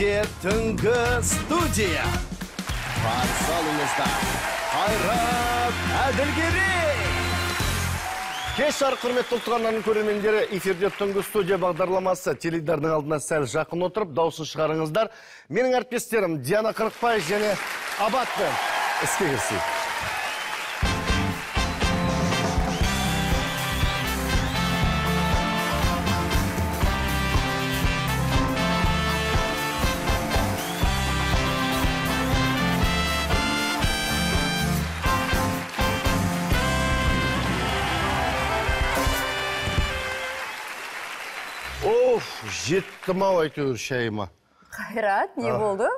эфирде түнгі студия. Қарсы алыңыздар қайрат әділгерей. Кеш жарық құрметті ұлттық арнаның көрермендері эфирде түнгі студия бағдарламасы теледидардың алдына сәл жақын отырып дауысын шығарыңыздар. Менің әріптестерім диана қырықбай және абатпен іске кірісейік жеттім ау әйтеуір шайыма. Қайрат не болды?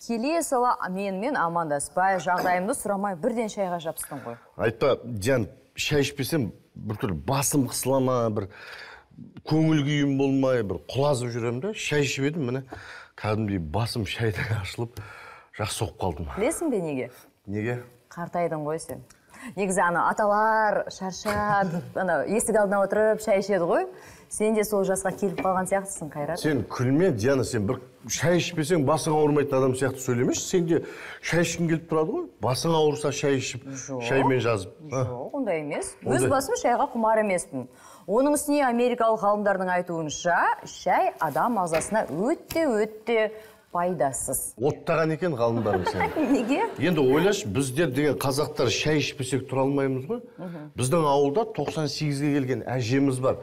Келе сала менімен амандаспай жағдайымды сұрамай бірден шайға жабыстың ғой. Айтпа диан шай ішпесем біртүрлі басым қысылана бір көңіл күйім болмай бір құлазып жүремін да шай ішіп едім міне кәдімгідей басым шайдай ашылып жақсы соғып қалдым. Білесің бе неге? Неге? Қартайдың ғой сен. Негізі ана аталар шаршап ана есік алдына отырып шай ішеді ғой. Сен де сол жасқа келіп қалған сияқтысың қайрат. Сен күлме диана сен бір шай ішпесең басың ауырмайтын адам сияқты сөйлемеші сен де шай ішкің келіп тұрады ғой. Басың ауырса шай ішіп шаймен жазып. жоқ ондай емес. Өз басым шайға құмар емеспін. Оның үстіне америкалық ғалымдардың айтуынша шай адам ағзасына өте өте пайдасыз. Оттаған екен ғалымдарың сені. Неге? Енді ойлашы біздер деген қазақтар шай ішпесек тұра алмаймыз ғой. Біздің ауылда 98-ге келген әжеміз бар.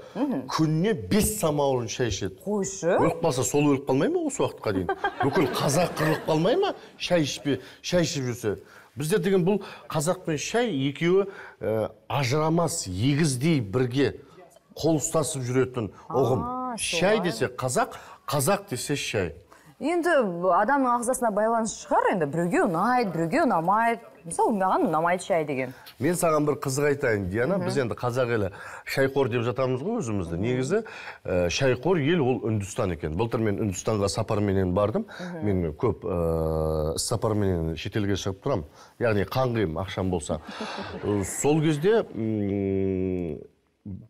Күніне бес самауырын шай ішеді. Қойшы. Өліп қалса сол өліп қалмай ма осы уақытқа дейін? Бүкіл қазақ қырылып қалмай ма шай ішпе шай ішіп жүрсе? Біздер деген бұл қазақ пен шай екеуі ә, ажырамас егіздей бірге қол ұстасып жүретін ұғым. шай десе қазақ қазақ десе шай. Енді адамның ағзасына байланысты шығар енді. Біреуге ұнайды біреуге ұнамайды. Мысалы маған ұнамайды шай деген. Мен саған бір қызық айтайын диана. Біз енді қазақ елі шайқор деп жатамыз ғой өзімізді. Негізі ә, шайқор ел ол үндістан екен. Былтыр мен үндістанға сапарменен бардым. Мен көп іс сапарменен шетелге шығып тұрамын. Яғни қаңғимын ақшам болса. Сол кезде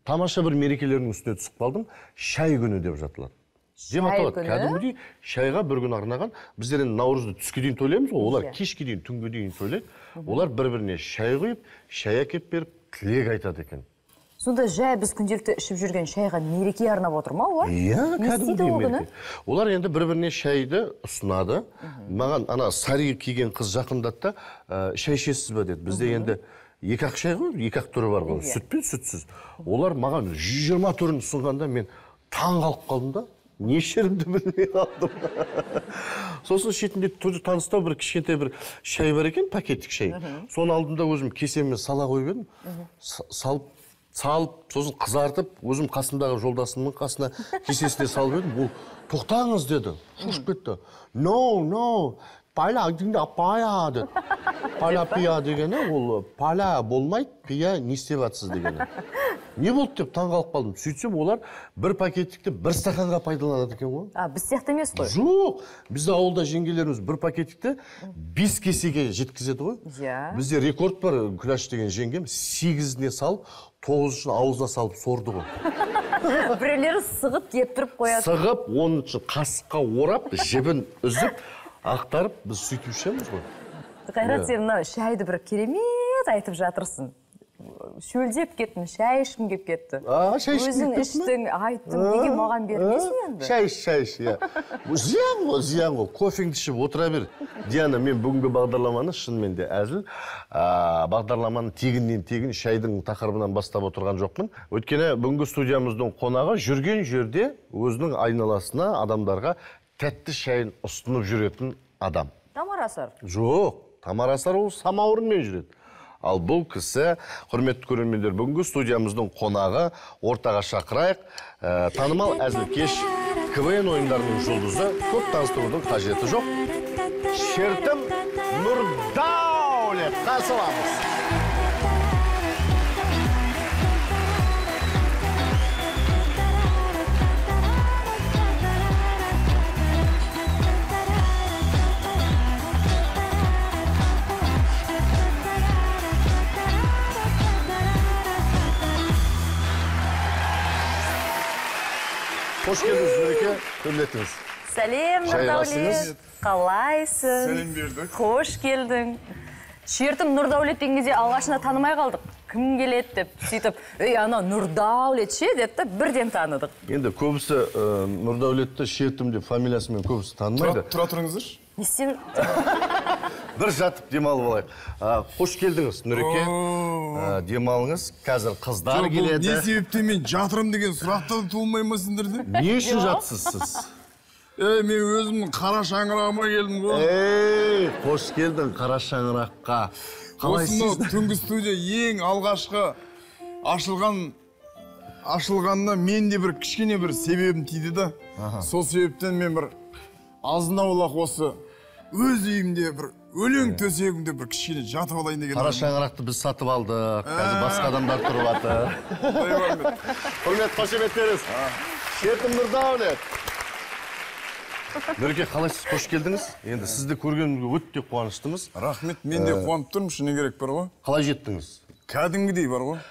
тамаша бір мерекелердің үстіне түсіп қалдым. Шай күні деп жатылады. Деп Шай аталады күні? кәдімгідей шайға бір күн арнаған. Біздер енді наурызды түске дейін тойлаймыз ғой. Олар кешке дейін түнге дейін тойлайды. Олар бір біріне шай құйып шай әкеліп беріп тілек айтады екен. Сонда жай біз күнделікті ішіп жүрген шайға мереке арнап отыр ма олар? Иә кәдімгідей мереке. олар енді бір біріне шайды ұсынады. Маған ана сари киген қыз жақындады да «Ә, шай ішесіз ба деді. Бізде енді екі ақ шай ғой екі ақ түрі бар ғой. Иә. сүт пен сүтсіз. Олар маған жүз жиырма түрін ұсынғанда мен таң қалып қалдым да. Не ішерімді білмей қалдым. Сосын шетінде тоже таныстау бір кішкентай бір шай бар екен пакеттік шай. Соны алдым да өзім кесеме сала қойып едім. Салып салып сосын қызартып өзім қасымдағы жолдасымның қасына кесесіне салып едім. Ол тоқтаңыз деді. Шошып кетті. No no паля пая деді. Паля пия дегені ол паля болмайды пия не істеп жатсыз дегені. Не болды деп таң қалып қалдым. Сөйтсем олар бір пакеттікті бір стаканға пайдаланады екен ғой. А біз сияқты емес қой. Жоқ бізде ауылда жеңгелеріміз бір пакеттікті бес кесеге жеткізеді ғой. Иә. бізде рекорд бар күләш деген жеңгем сегізіне салып тоғызыншыны аузына салып сорды ғой. Біреулері сығып кептіріп қояды. Сығып оныншы қасыққа орап жібін үзіп ақтарып біз сөйтіп ішеміз ғой. Қайрат Иә. сен мына шайды бір керемет айтып жатырсың. Шөлдеп кеттім шай ішкім келіп кетті. А, шай өзің іштің айттың неге маған бермейсің енді? Шай іш шай іш иә. Зиян ғой зиян ғой. Кофеңді ішіп отыра бер. Диана мен бүгінгі бағдарламаны шынымен де әзіл а, бағдарламаны тегіннен тегін шайдың тақырыбынан бастап отырған жоқпын. Өйткені бүгінгі студиямыздың қонағы жүрген жерде өзінің айналасына адамдарға тәтті шайын ұсынып жүретін адам. Тамарасар жоқ тамарасар ол самаурынмен жүреді. Ал бұл кісі құрметті көрермендер бүгінгі студиямыздың қонағы ортаға шақырайық. Ә, танымал әзілкеш квн ойындарының жұлдызы көп таныстырудың қажеті жоқ. Шертім нұрдаулет қарсы қош келдіңіз нұреке төрлетіңіз сәлем нұрдәулет қасыңыз? қалайсың Сәлем бердік. қош келдің шертім нұрдәулет деген кезде алғашында танымай қалдық кім келеді деп сөйтіп ей ана нұрдәулет ше деді да бірден таныдық енді көбісі ә, нұрдәулетті шертім деп фамилиясымен көбісі танымайды тұра тұрыңыздаршы не істеп бір жатып демалып алайық. А, қош келдіңіз нұреке. А, демалыңыз. Қазір қыздар Жоқ, бұл не келеді. себептен мен жатырмын деген сұрақтар туылмай ма сендерде не үшін жатсыз сіз? Ей мен өзімнің қара шаңырағыма келдім ғой. Ей қош келдің қара шаңыраққа. Осы қалайсыз мынау түнгі студия ең алғашқы ашылған ашылғанына мен де бір кішкене бір себебім тиді да. Сол себептен мен бір азын аулақ осы өз үйімде бір өлең төсегімде бір кішкене жатып алайын деген қара шаңырақты біз сатып алдық. Қазір басқа адамдар тұрып жатыр ойым. құрметті қошеметтеріңіз. Шертім нұрдәулет. Нұреке қалайсыз қош келдіңіз? Енді сізді көргенімізге өте қуаныштымыз. Рахмет мен де қуанып тұрмын шыны керек бар ғой. Қалай жеттіңіз? Кәдімгідей бар ғой.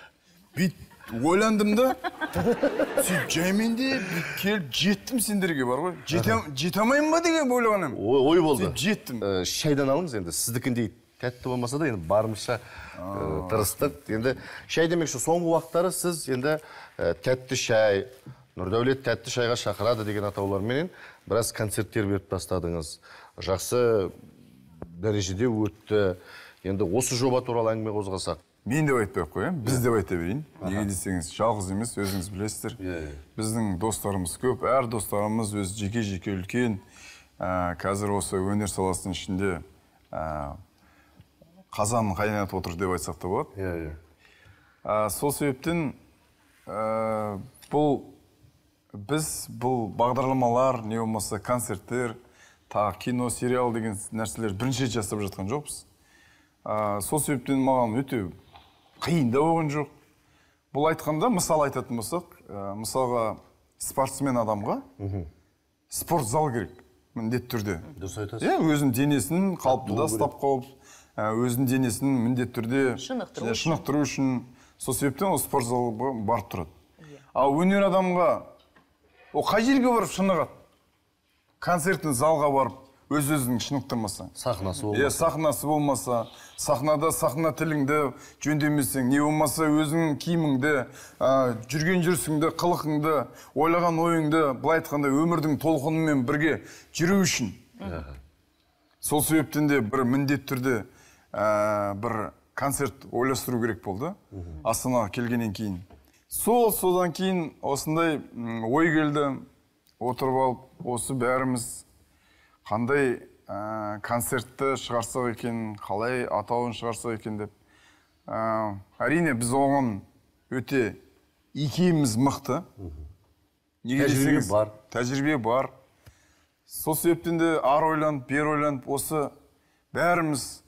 Бүйтіп ойландым да. Сөйтіп жаймен де келіп жеттім сендерге бар ғой. Жете, жете алмаймын ба деген ойлаған едім ой, ой болды. Жеттім. Ә, шайдан алыңыз енді сіздікіндей тәтті болмаса да енді барымызша ә, тырыстық. Енді шай демекші соңғы уақыттары сіз енді ә, тәтті шай нұрдәулет тәтті шайға шақырады деген атауларменен біраз концерттер беріп тастадыңыз. Жақсы дәрежеде өтті. Енді осы жоба туралы әңгіме қозғасақ мен деп айтпай ақ қояйын біз деп айта берейін. Неге десеңіз жалғыз емес өзіңіз білесіздер. Біздің достарымыз көп әр достарымыз өз жеке жеке үлкен ә, қазір осы өнер саласының ішінде ә, қазанын қайнатып отыр деп айтсақ та болады. Иә иә Ә, сол себептен ә, бұл біз бұл бағдарламалар не болмаса концерттер тағы кино сериал деген нәрселер бірінші рет жасап жатқан жоқпыз. Ә, сол себептен маған өте қиын да болған жоқ. Бұл айтқанда мысал айтатын болсақ ә, мысалға спортсмен адамға спорт зал керек міндетті түрде. Дұрыс айтасыз. Иә өзінің денесін қалыпта ұстап қойып ә, өзінің денесін міндетті түрде Шынықтыру иә, шынықтыру үшін. Сол себептен ол спорт залға барып тұрады. Ал өнер адамға ол қай жерге барып шынығады? Концертный залға барып. Өз өзін шынықтырмаса. Сахнасы иә болмаса. сахнасы болмаса сахнада сахна тіліңді жөндемесең не болмаса өзіңнің киіміңді ә, жүрген жүрісіңді қылықыңды ойлаған ойыңды былай айтқанда өмірдің толқынымен бірге жүру үшін. Сол себептен де бір міндетті түрде ә, бір концерт ойластыру керек болды. Астанаға келгеннен кейін. Сол содан кейін осындай ой келді. Отырып алып осы бәріміз қандай ә, концертті шығарсақ екен қалай атауын шығарсақ екен деп. Ә, әрине біз оған өте икеміміз мықты. Неге Тәжірибе бар. тәжірибе бар. Сол себептен де ар ойланып бер ойланып осы бәріміз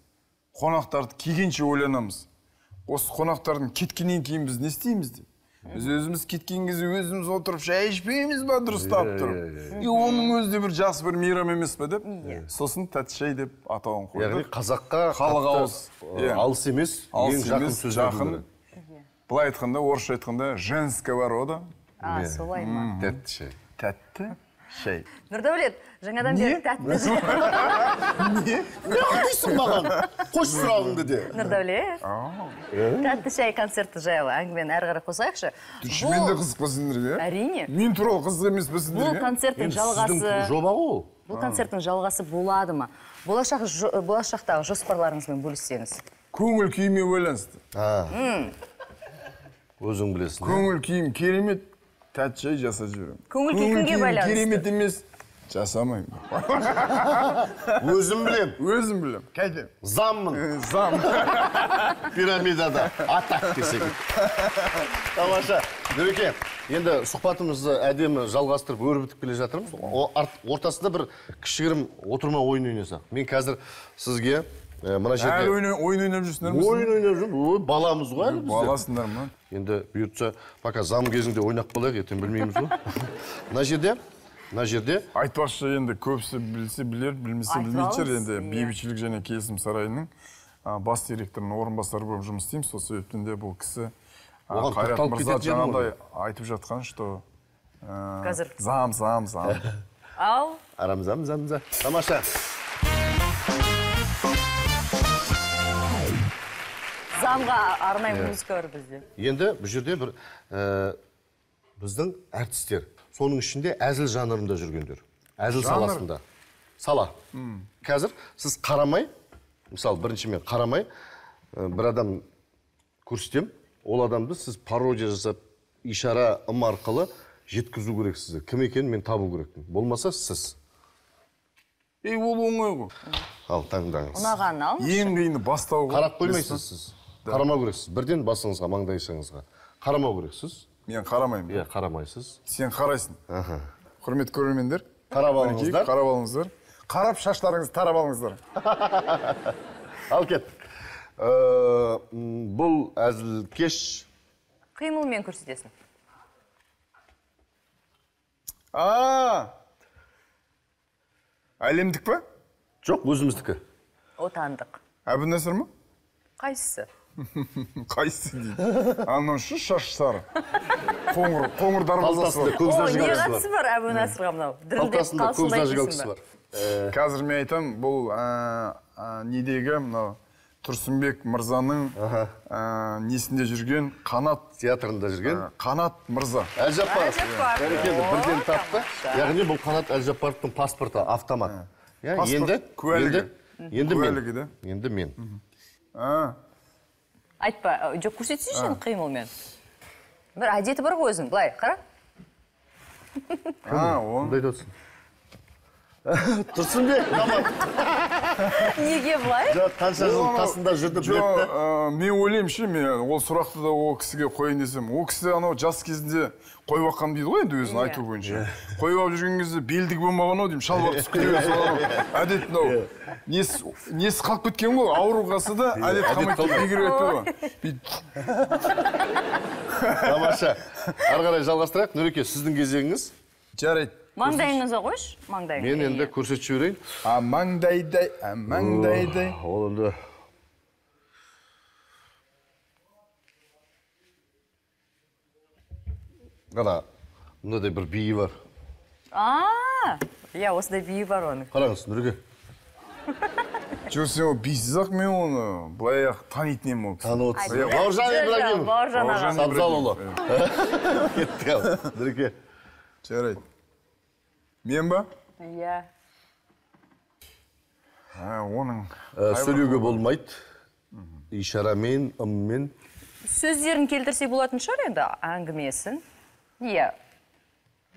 қонақтарды келгенше ойланамыз. Осы қонақтардың кеткеннен кейін біз не істейміз деп. Біз өзіміз кеткен кезде өзіміз отырып шай ішпейміз ба дұрыстап тұрып и оның өзі де бір жақсы бір мейрам емес па деп сосын тәтті шай деп атауын яғни қойдық қазаққа Халық ауыз. алыс емес алыс емес жақын былай айтқанда орысша айтқанда женская ворота а солай ма тәтті шай тәтті шай нұрдәулет жаңадан бері тәтті не? дейсің маған. Қош сұрағыңды де. Нұрдәулет тәтті шай концерті жайлы әңгімені әрі қарай қосайықшы. Мен де Бұл- қызық па сендерге? әрине. Мен туралы қызық емес па бұл сендерге концерттің енді сіздің жалғасы жоба ғой ол. Бұл концерттің жалғасы болады ма? Болашақ болашақтағы жоспарларыңызбен бөліссеңіз. Көңіл күйіме байланысты. А. Өзің білесің көңіл күйім керемет тәтті шай жасап жіберемін Көңіл күй кімге күйім байланысты? керемет емес. Жасамаймын. Өзім білем. Өзім білемін қайтемін заммын. Зам. Пирамидада. Атақ десек. Тамаша нұреке енді сұхбатымызды әдемі жалғастырып өрбітіп келе жатырмыз. Ортасында бір кішігірім отырма ойын ойнасақ. Мен қазір сізге мына әлі жерде ойна- ойын ойнап жүрсіңдер ме ойын ойнап жүрмін ой баламыз ғой әлі біздер. баласыңдар ма енді бұйыртса пока зам кезінде ойнап қалайық ертең білмейміз ғой мына жерде мына жерде айтпақшы енді көбісі білсе білер білмесе білмейтін шығар енді бейбітшілік және келісім сарайының бас директорының орынбасары болып жұмыс істеймін сол себептен де бұл кісі қайрат мырза жаңағыдай айтып жатқан что қазір зам зам зам ал арамза мза мза тамаша замға арнайы музыка бар бізде. Енді бұл жерде бір ә, біздің әртістер соның ішінде әзіл жанрында жүргендер. Әзіл Жанр? саласында. Сала. Қазір сіз қарамай мысалы бірінші мен қарамай ә, бір адам көрсетемін ол адамды сіз пародия жасап ишара ым арқылы жеткізу керексіз кім екенін мен табу керекпін. Болмаса сіз. Ей ол оңай ғой. Ал таңдаңыз. Ұнағанын алыңыз ең қиыны бастау ғой. қарап қоймайсыз сіз. Қарамау керексіз бірден басыңызға маңдайшаңызға қарамау керексіз мен қарамаймын. Иә қарамайсыз. Сен қарайсың. Аха. Құрметті көрермендер Қарап алыңыздар. қарап алыңыздар. Қарап шаштарыңызды тарап алыңыздар. Ал кеттік. М, бұл әзіл кеш. Қимылмен көрсетесің. А! Әлемдік па жоқ өзіміздікі. Отандық. Әбу насыр ма? Қайсысы? қайсысы дейді анау шы шаш сары қоңыр қоңыр дарбазасы қалтасында бар көк о зажигалкасы не бар. қатысы бар әбу насырға мынау? Дірілдеп қалтасында көк қалшылдайды зажигалкасы дейсің бар. ба? Қазір мен айтамын бұл недегі мынау тұрсынбек мырзаның несінде жүрген қанат. Театрында жүрген? Қанат мырза. Әлжаппаров бәрекелді бірден тапты. яғни бұл қанат әлжаппаровтың паспорты автомат. Иә Паспорт, енді куәлігі. енді енді Куәлігі, мен енді мен. А, айтпа жоқ көрсетсейші енді қимылмен бір әдеті бар ғой өзінің былай қара. А он. Қандай айтып тұрсынбек тамам неге былай? Жоқ қанша жыл қасында жүрді жоқ біледі ә, мен ойлаймын ше мен ол сұрақты да ол кісіге қояйын десем. ол кісі анау жас кезінде қойып алған дейді ғой енді өзінің Иә. айтуы бойынша. Қойып алып жүрген кезде белдігі болмаған ау деймін шалбар түсіп берсе сол анау әдет мынау. Несі несі қалып кеткен ғой ауру қалса да әдет қалмайды деп ғой. Тамаша ары қарай жалғастырайық. Нұреке сіздің кезегіңіз? Жарайды. Маңдайыңызға қойшы маңдайыңа мен енді көрсетіп жіберейін а маңдайдай а маңдайдай. ол енді қара мынадай бір биі бар. А иә осындай биі бар оның. Қараңыз нұреке. Жоқ сен ол бисіз ақ мен оны былай ақ танитын едім ол кісіні. Танып отырсыз Иә, бауыржан ибрагимов. Бауыржан аға. Кеттік ал нұреке. Жарайды. Мен ба иә а оның сөйлеуге болмайды ишарамен ыммен сөздерін келтірсе болатын шығар енді әңгімесін иә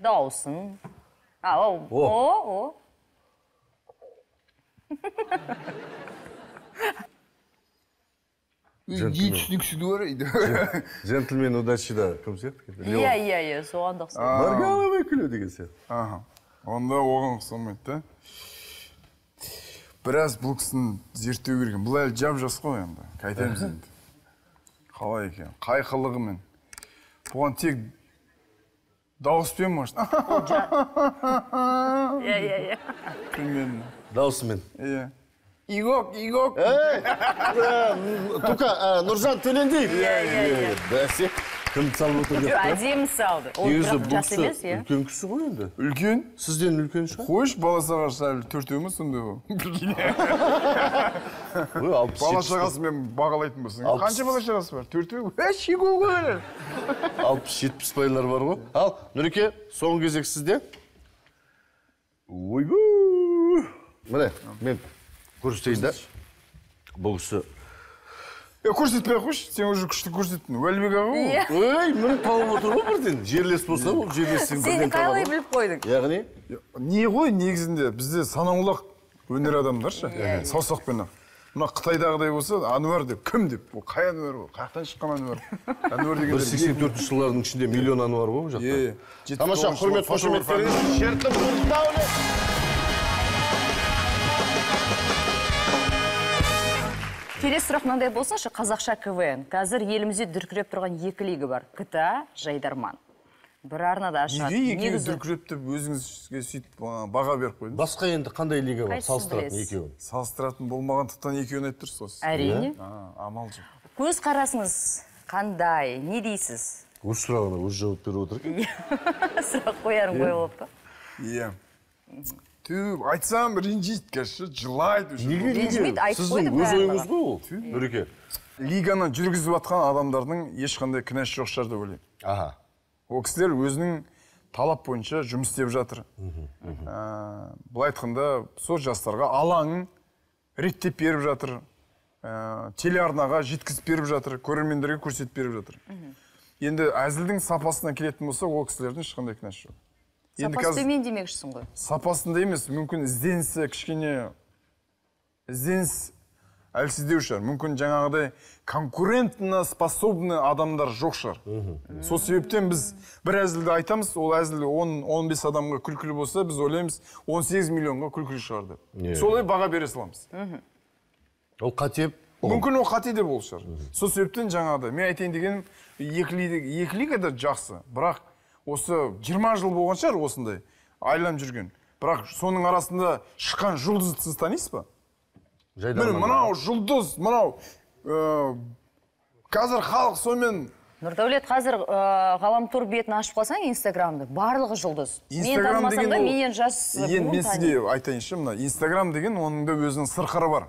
дауысын а о О. ет түсініксіз бар еді джентльмен удачида кім сияқты иә иә иә соған да ұқсайды күлі деген сияқты аха онда оған ұқсамайды да. Біраз бұл кісіні зерттеу керек. Бұл әлі жап жас қой енді. Қайтеміз енді. Қалай екен? Қай қылығымен? Бұған тек дауыспен может иә иә иә. Примерно даусымен иә. Игок игок. Тука ә, нұржан төлендиев Иә, иә, иә. бәсе. Кімді салып отыр деп әдемі салды ол негізі бірақ бұл жас кісі емес иә үлкен кісі ғой енді үлкен сізден үлкен шығар қойшы бала шағасы әлі төртеу ма сондай ғой бала шағасымен бағалайтын болсаң қанша бала шағасы бар төртеу ғой әлі алпыс жетпіс байлар бар ғой ал нұреке соңғы кезек сізде ойбу міне мен көрсетейін да бұл кісі е көрсетпей ақ қойшы сен уже күшті көрсеттің уәлібек аға ғой иә ой міне тауып отыр ғой бірден жерлес болса ол жерлестігін сен бірден қалай біліп қойдың яғни? Не ғой негізінде бізде санаулы ақ өнер адамдар ше саусақпен ақ мына қытайдағыдай болса әнуар деп. Кім деп? Ол қай әнуар ол қай жақтан шыққан әнуар әнуар бір дегендер сексен төртінші жылдардың ішінде миллион әнуар ғой бұл Иә, иә. жақта тамаша құрмет жылы қошеметтеріңіз. Шертіп келесі сұрақ мынандай болсыншы қазақша квн. Қазір елімізде дүркіреп тұрған екі лига бар. Кта жайдарман. Бір арнада ашады неге екеуі дүркіреп деп өзіңізге сөйтіп баға беріп қойдыңыз? Басқа енді қандай лига бар? Салыстыратын екеуін. Салыстыратын болмағандықтан екеуін айтып тұрсыз ғой әрине. А, амал жоқ көз қарасыңыз қандай не дейсіз? Өз сұрағына өзі жауап беріп отыр екен. Сұрақ қоярым қойып алып па иә түб айтсам ренжиді конечно жылайды уже неге Ренжімейді, айтып сіздің өз ойыңыз ғой ол нұреке лиганы жүргізіп жатқан адамдардың ешқандай кінәсі жоқ шығар деп ойлаймын аха ол кісілер өзінің талап бойынша жұмыс істеп жатыр ә, былай айтқанда сол жастарға алаңын реттеп беріп жатыр ә, телеарнаға жеткізіп беріп жатыр көрермендерге көрсетіп беріп жатыр енді әзілдің сапасына келетін болсақ ол кісілердің ешқандай кінәсі жоқ сапасы қазір төмен демекшісің ғой. сапасында емес мүмкін ізденісі кішкене ізденіс әлсіздеу шығар. Мүмкін жаңағыдай конкурентно способный адамдар жоқ шығар. Сол себептен біз бір әзілді айтамыз ол әзіл 10-15 адамға күлкілі болса біз ойлаймыз 18 миллионға күлкілі шығар Иә. деп солай баға бере саламыз. Ол қате мүмкін ол қате де болу шығар. Сол себептен жаңағыдай мен айтайын дегенім екі лига, екі лига да жақсы. Бірақ осы 20 жыл болған шығар осындай айланып жүрген. Бірақ соның арасында шыққан жұлдызды сіз танисыз ба? Міне мынау жұлдыз мынау ә, қазір халық сонымен нұрдәулет қазір ыыы, ғаламтор бетін ашып қалсаң инстаграмды барлығы жұлдыз. Инстаграм деген менен жас енді мен сізге айтайыншы мына инстаграм деген оның да өзінің сыр қыры бар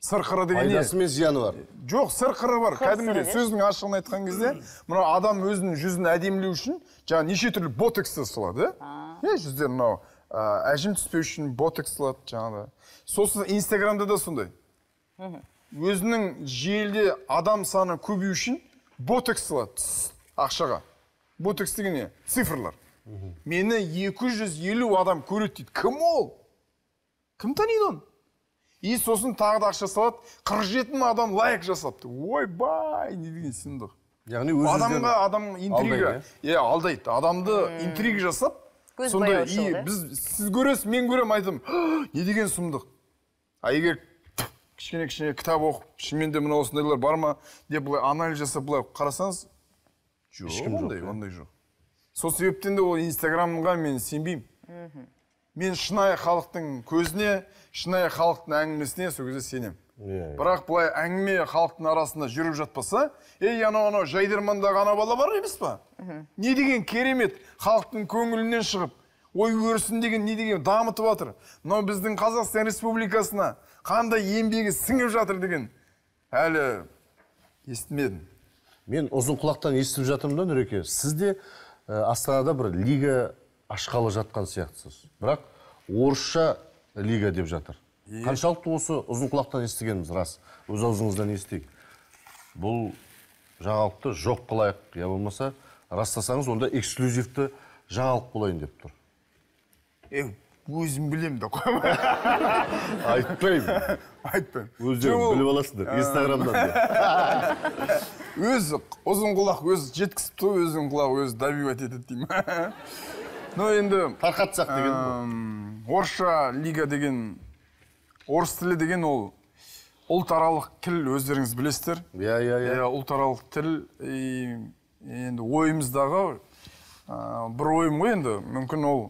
сыр қыры деген не? Пайдасы мен зияны бар жоқ сыр қыры бар кәдімгідей сөздің ашығын айтқан кезде мынау адам өзінің жүзін әдемілеу үшін жаңағы неше түрлі ботекстер салады иә иә жүзде мынау әжім түспеу үшін ботекс салады жаңағы. Сосын инстаграмда да сондай. Өзінің желіде адам саны көбею үшін ботекс салады ақшаға. Ботекс деген не? Цифрлар. Мені 250 адам көреді дейді. Кім ол? Кім таниды оны? И сосын тағы да ақша салады. қырық жеті мың адам лайк жасапты. Ойбай не деген сұмдық яғни өз адамға адам интрига. иә? Алдайды. Адамды интрига жасап сондай и біз сіз көресіз мен көремін айтамын. «Һ, не деген сұмдық? А егер кішкене кішкене кітап оқып шынымен де мына осындайлар бар ма деп былай анализ жасап былай қарасаңыз жоқ Ешкім ондай иә. ондай жоқ. Сол себептен де ол инстаграмға мен сенбеймін. Мен шынайы халықтың көзіне шынайы халықтың әңгімесіне сол кезде сенемін. Иә, иә. бірақ былай әңгіме халықтың арасында жүріп жатпаса ей анау анау жайдармандағы ана бала бар емес па? Не деген керемет халықтың көңілінен шығып ой өрсін деген не деген дамытып жатыр. Мынау біздің қазақстан республикасына қандай еңбегі сіңіп жатыр деген әлі естімедім. Мен ұзын құлақтан естіп жатырмын да нұреке сіз де ә, астанада бір лига ашқалы жатқан сияқтысыз. Бірақ орысша лига деп жатыр. Қаншалықты осы ұзын құлақтан естігеніміз рас. Өз аузыңыздан естейік бұл жаңалықты жоқ қылайық я болмаса растасаңыз онда эксклюзивті жаңалық болайын деп тұр. Е өзім білемін да қойма айтпаймын. Айтпаймын. Өздерің біліп аласыңдар инстаграмнан өзі ұзын құлақ өзі жеткізіп тұр өзің құлақ өзі добивать етеді деймін. Но енді тарқатсақ деген орысша лига деген орыс тілі деген ол ұлтаралық тіл өздеріңіз білесіздер. Иә иә иә. Иә ұлтаралық тіл и енді ойымыздағы ә, бір ойым ғой енді. Мүмкін ол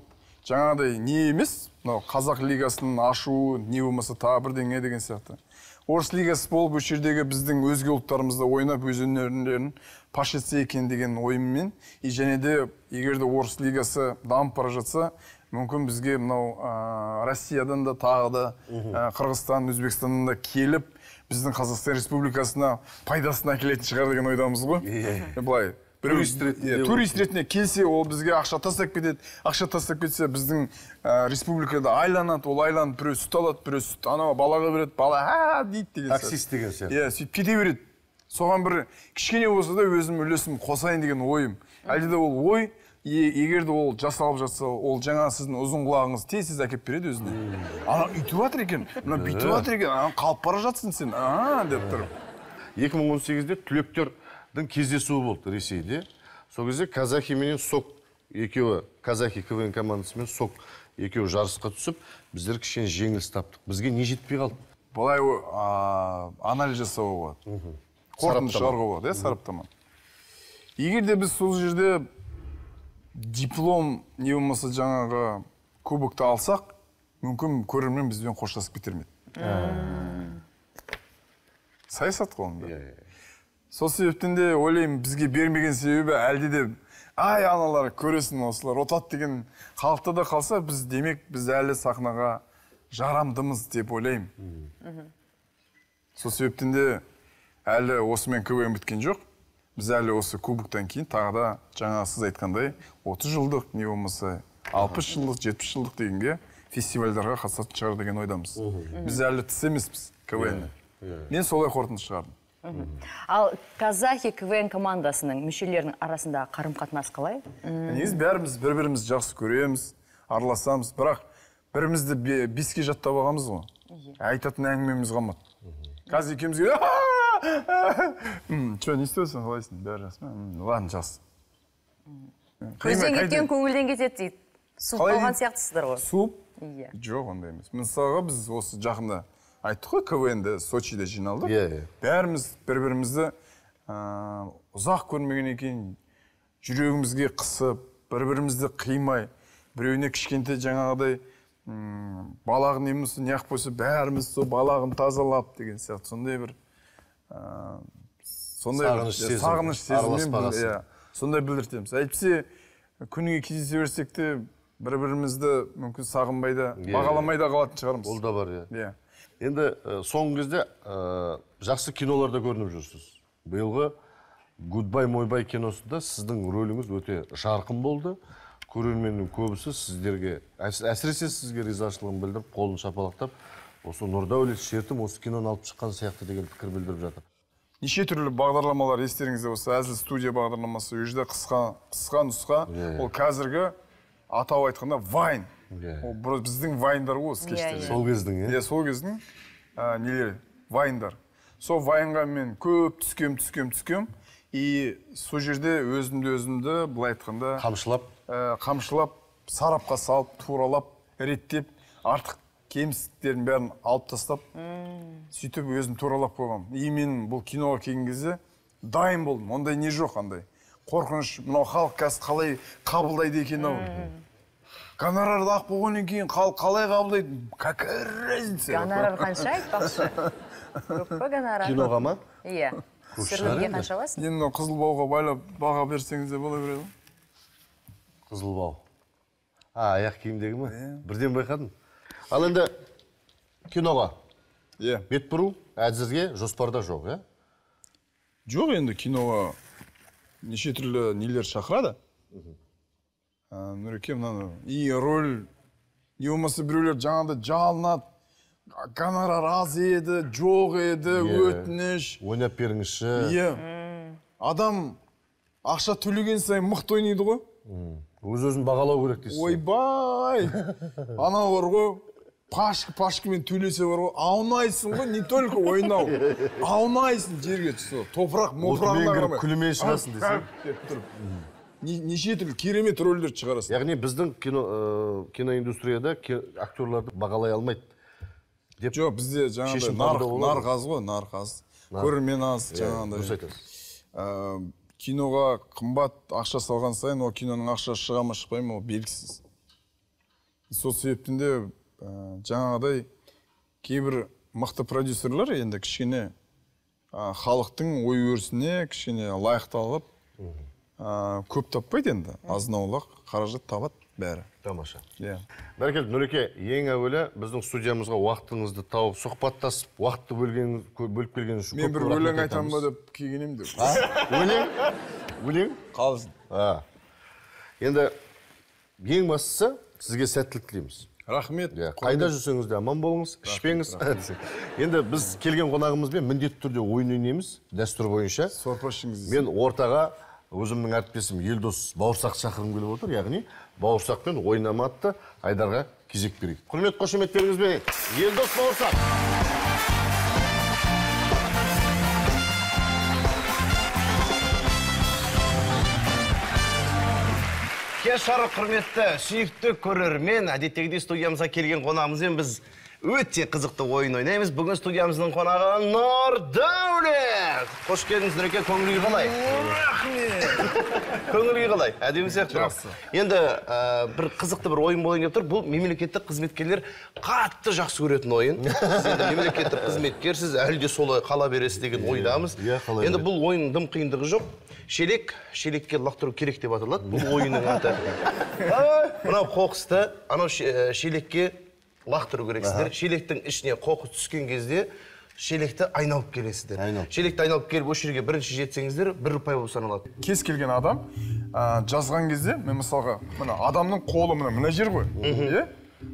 жаңағыдай не емес мынау қазақ лигасын ашу не болмаса тағы бірдеңе деген сияқты. Орыс лигасы болып осы жердегі біздің өзге ұлттарымызда ойнап өз өнерлерін паш етсе екен деген ойыммен и және де егер де орыс лигасы дамып бара жатса мүмкін бізге мынау ә, россиядан да тағы да ә, қырғызстан өзбекстаннан да келіп біздің қазақстан республикасына пайдасын әкелетін шығар деген ойдамыз ғой. Иә. былай. Турист ретінде турист ретінде келсе ол бізге ақша тастап кетеді. Ақша тастап кетсе біздің ә, республикада айланады ол айланып біреу сүт алады біреу сүт анау балаға береді бала а дейді деген таксист деген сияқты. Иә сөйтіп кете береді. Соған бір кішкене болса да өзім үлесім қосайын деген ойым. Әлде де ол ой егер де ол жасалып жатса ол жаңа сіздің ұзын құлағыңыз тез тез әкеліп береді өзіне. Ана үйтіп жатыр екен мына бүйтіп жатыр екен ана қалып бара жатсың сен а деп тұрып. 2018-де түлектердің кездесуі болды ресейде. Сол кезде казахи менен сок екеуі казахи квн командасы мен сок екеуі жарысқа түсіп біздер кішкене жеңіліс таптық. Бізге не жетпей қалды? Былай а, анализ жасауға болады. Қорытынды шығаруға болады иә сараптама. Егер де біз сол жерде диплом не болмаса жаңағы кубокты алсақ мүмкін көрермен бізбен қоштасып кетер ме еді? Саясат қой оның бәрі. Сол себептен де ойлаймын бізге бермеген себебі әлде де ай аналар көресің осылар ұтады деген халықта да қалса біз демек біз әлі сахнаға жарамдымыз деп ойлаймын. Сол себептен де әлі осымен квн біткен жоқ. Біз әлі осы кубоктан кейін тағы да жаңа сіз айтқандай 30 жылдық не болмаса 60 жылдық 70 жылдық дегенге фестивальдарға қатысатын шығар деген ойдамыз. Біз әлі тыс емеспіз квн мен солай қорытынды шығардым. Ал казахи квн командасының мүшелерінің арасындағы қарым қатынас қалай негізі бәріміз бір бірімізді жақсы көреміз араласамыз. Бірақ бірімізді бе- беске жаттап алғанбыз ғой. Айтатын әңгімеміз қалмады. Қазір екеумізге че не істеп жатсың қалайсың бәрі жақсы ма «М, ладно жақсы көзден кеткен көңілден кетеді дейді суып қалған сияқтысыздар ғой суып иә жоқ ондай емес мысалға біз осы жақында айттық қой квн-ді сочиде жиналдық Иә, иә. бәріміз бір бірімізді ыыы, ұзақ көрмегеннен кейін жүрегімізге қысып бір бірімізді қимай біреуіне кішкентай жаңағыдай м, балағын немесе неғып қойса бәріміз сол балағын тазалап деген сияқты сондай бір ыыы, сондай Сағыныш сезім, сағыныш сезіммен иә сондай білдіртеміз әйтпесе күніге кездесе берсек те бір бірімізді мүмкін сағынбай да бағаламай да қалатын шығармыз ол да бар иә иә енді ә, соңғы кезде ә, жақсы киноларда көрініп жүрсіз. Биылғы гудбай мойбай киносында сіздің рөліңіз өте жарқын болды. Көрерменнің көбісі сіздерге әс- әсіресе сізге ризашылығын білдіріп қолын шапалақтап осы нұрдәулет шертім осы киноны алып шыққан сияқты деген пікір білдіріп жатыр. Неше түрлі бағдарламалар естеріңізде болса әзіл студия бағдарламасы ол жерде қысқа қысқа нұсқа. Иә, иә. ол қазіргі атау айтқанда вайн. Иә. ол біздің вайндар ғой осы Иә, кештерде иә. сол кездің иә? Иә сол кездің ә, нелер? Вайндар. Сол вайнға мен көп түскем түскем түскем. И сол жерде өзімді өзімді былай айтқанда қамшылап? ә, қамшылап сарапқа салып туралап реттеп артық кемістіктердің бәрін алып тастап сөйтіп өзім туралап қойғанмын. И мен бұл киноға келген кезде дайын болдым. Ондай не жоқ андай. Қорқыныш мынау халық қазір қалай қабылдайды екен ау? Гонорарды ақ болғаннан кейін халық қалай қабылдайды? Какая разница? Гонорар қанша айтпақшы? Көп па гонорар. Киноға ма? Иә. Түсірілімге қанша аласың? Енді мынау қызыл бауға байлап баға берсеңіз де бола береді ғой қызыл бау. А аяқ киімдегі ма? Бірден байқадым ал енді киноға. Иә. Бет бұру әзірге жоспарда жоқ иә? Жоқ енді киноға неше түрлі нелер шақырады. Ә, нұреке мынаны и роль не болмаса біреулер жаңағыдай жалынады. Гонорар аз еді жоқ еді өтініш. ойнап беріңізші. Иә адам ақша төлеген сайын мықты ойнайды ғой. Өз өзін бағалау керек дейсіз ойбай! Анау бар ғой. Пашка пашкамен төлесе бар ғой. Аунайсың ғой не только ойнау. Аунайсың жерге түсіп топырақ мопырағына қарамай. күлімен шығасың. Не- неше түрлі керемет рөлдер шығарасың. Яғни біздің кино ә, киноиндустрияда ки- актерларды бағалай алмайды. Деп жоқ бізде жаңағыдай нарық нарық аз ғой нарық аз көрермен аз Иә, дұрыс жаңағыдай айтасыз. Ә, киноға қымбат ақша салған сайын ол киноның ақшасы шыға ма шықпай ма ол белгісіз. Сол себептен де ә, жаңағыдай кейбір мықты продюсерлер енді кішкене ә, халықтың ой өрісіне кішкене лайықталып ә, көп таппайды енді. Азын аулақ қаражат табады бәрі. Тамаша. Иә. Бәрекелді нұреке ең әуелі біздің студиямызға уақытыңызды тауып сұхбаттасып уақытты бөлген бөліп келгеніңіз үшін мен бір өлең айтамын ба деп келген едім деп өлең? Өлең? Қалжың а. енді ең бастысы сізге сәттілік тілейміз. Рахмет иә қайда жүрсеңіз де аман болыңыз ішпеңіз. енді біз келген қонағымызбен міндетті түрде ойын ойнаймыз дәстүр бойынша. Сорпа ішіңіз мен ортаға өзімнің әріптесім елдос бауырсақ шақырғым келіп отыр. Яғни бауырсақпен ойнама атты айдарға кезек берейік. Құрмет қошеметтеріңізбен елдос бауырсақ. Кеш жарық құрметті сүйікті көрермен әдеттегідей студиямызға келген қонағымызбен біз өте қызықты ойын ойнаймыз. Бүгін студиямыздың қонағы нұрдәулет қош келдіңіз нұреке көңіл күй қалай? Көңіл күй қалай? Әдемі сияқты Жақсы. енді ә, бір қызықты бір ойын болайын деп тұр. Бұл мемлекеттік қызметкерлер қатты жақсы көретін ойын. Сіз енді мемлекеттік қызметкерсіз әлі де солай қала бересіз деген ойдамыз. Иә, қала енді бұл ойынның дым қиындығы жоқ. Шелек шелекке лақтыру керек деп аталады. Бұл ойынның аты. Мынау қоқысты анау ше- шелекке лақтыру керексіздер шелектің ішіне қоқыс түскен кезде шелекті айналып келесіздер. Айналып. шелекті айналып келіп осы жерге бірінші жетсеңіздер бір ұпай болып саналады. Кез келген адам ә, жазған кезде мен мысалға мына адамның қолы мына мына жер ғой. Иә?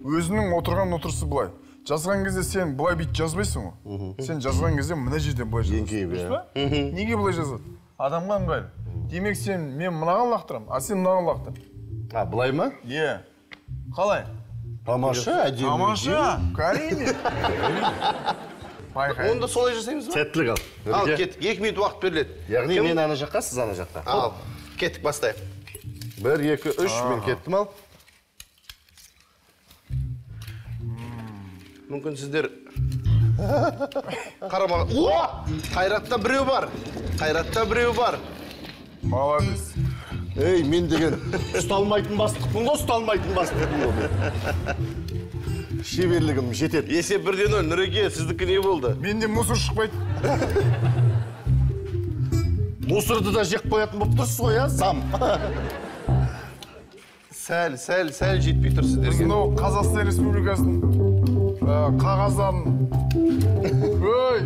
Өзінің отырған отырысы былай. Жазған кезде сен былай бүйтіп жазбайсың ғой. Сен жазған кезде мына жерден былай жазасың. Иә. неге былай жазады? Адамға ыңғайлы. Демек сен мен мынаған лақтырамын а сен мынаған лақтыр. А былай ма? Иә. Қалай? Тамаша әдемі тамаша әрине байқай онда солай жасаймыз ба сәттілік ал. Ал кеттік екі минут уақыт беріледі. Яғни мен ана жаққа сіз ана жаққа. Ал кеттік бастайық бір екі үш мен кеттім ал. Мүмкін сіздер қарамаған о! Қайратта біреу бар. Қайратта біреу бар. Молодец. Ей мен деген ұсталмайтын бастықпын ғой ұсталмайтын бастықпын ғой мен. шеберлігім жетеді. Есеп бірде нөл нұреке сіздікі не болды? Менде мусор шықпайды. Мусорды да жеп қоятын болып тұрсыз ғой иә зам. Сәл сәл сәл жетпей тұр сіздерге мынау қазақстан республикасының қағаздарын ой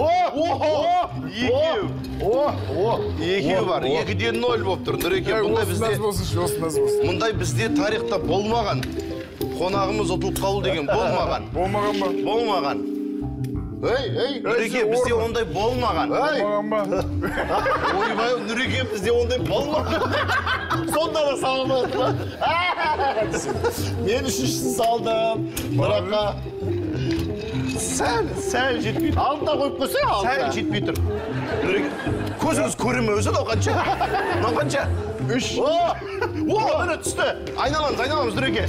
о екеу о о екеу бар екіде нөл болып тұр нұреке мұндай бізде мұндай бізде тарихта болмаған қонағымыз ұтылып қалу деген болмаған болмаған ба болмаған ей ей нұреке бізде ондай болмаған ей болмаған ба ойбай нұреке бізде ондай болмаған сонда да салмады ма мен үшіншісін салдым біраққа сәл сәл жетпей тұр алдына қойып қойсай сәл жетпей тұр нұреке көзіңіз көре ме өзі мынау қанша мынау қанша үш о міне түсті айналамыз айналамыз нұреке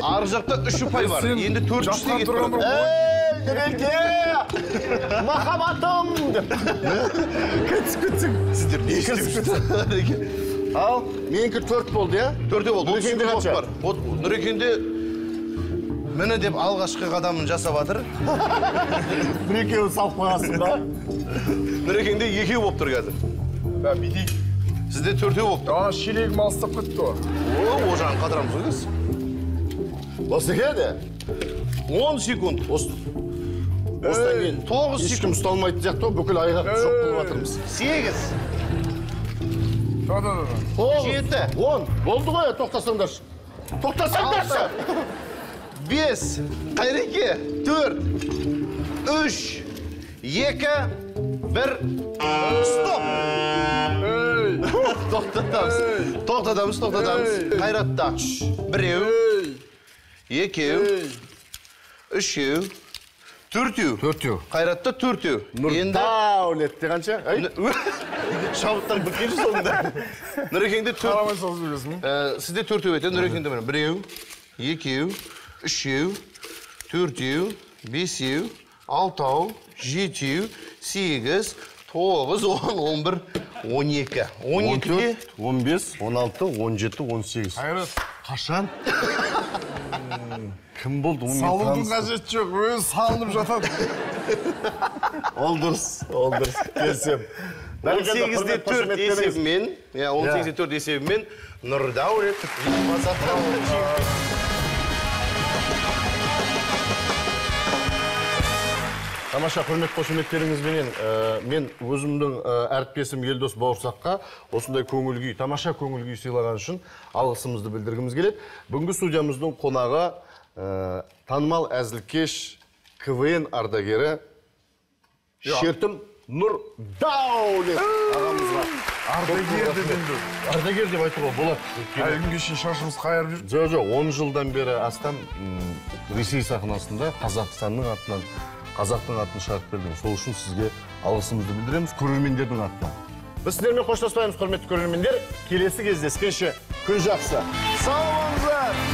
арғы жақта үш ұпай бар енді төртіншісіне кетіп тұрған нұреке махаббатым! Деп кірісіп кетсең сіздер не ал менікі төрт болды иә? Төртеу болды. Нұрекеңде қанша? бар. Нұрекеңде міне деп алғашқы қадамын жасап жатыр бір екеуін салып қоясың ба? Нұрекеңде екеу болып тұр қазір. Бүйтейік сізде төртеу болып тұр. Шелегім алыстап кетті ғой о. О жағын қатырамыз ғой қазір осы де он секунд. Осы осыдан кейін тоғыз ешкім ұсталмайтын сияқты ғой бүкіл айғақ жоқ қылып жатырмыз. Сегіз. Тоғыз Жеті. он. Болды ғой тоқтасаңдаршы. Тоқтасаңдаршы. Бес. Қайреке? Төрт. Үш. Екі. Бір. Стоп! Тоқтатамыз. Тоқтатамыз тоқтатамыз. Қайратта. Біреу. Екеу. Үшеу. Төртеу. төртеу. Қайратта төртеу. Енді нұрдәулетте қанша шабыттан біткенші соңында нұрекеңде төрт қарамай салып жібересің Ә, сізде төртеу еді нұрекеңде міне. Біреу екеу үшеу төртеу бесеу алтау жетеу сегіз тоғыз он он бір он екі. Он он екіде төрт он бес он алты он жеті он сегіз. Қайрат қашан? Кім болды онымен салудың қажеті жоқ өзі салынып жатады. Ол дұрыс ол дұрыс келісемін он сегізде Құрмет, төрт есебімен иә он сегізде төрт есебімен нұрдәулет тамаша құрмет қошеметтеріңізбенен ә, мен өзімдің ә, әріптесім елдос бауырсаққа осындай көңіл күй тамаша көңіл күй сыйлаған үшін алғысымызды білдіргіміз келеді. Бүгінгі студиямыздың қонағы ә, танымал әзілкеш квн ардагері шертім нұрдәулет ағамызға. Ардагер деген де ардагер деп айтуға болады. Өйткені әлі күнге шейін шашымыз қайырып жүр. Жоқ жоқ он жылдан бері астам ресей сахнасында қазақстанның атынан қазақтың атын шығарып бердіңіз сол үшін сізге алғысымызды білдіреміз көрермендердің атынан біз сіздермен қоштаспаймыз құрметті көрермендер. Келесі кездескенше күн жақсы. Сау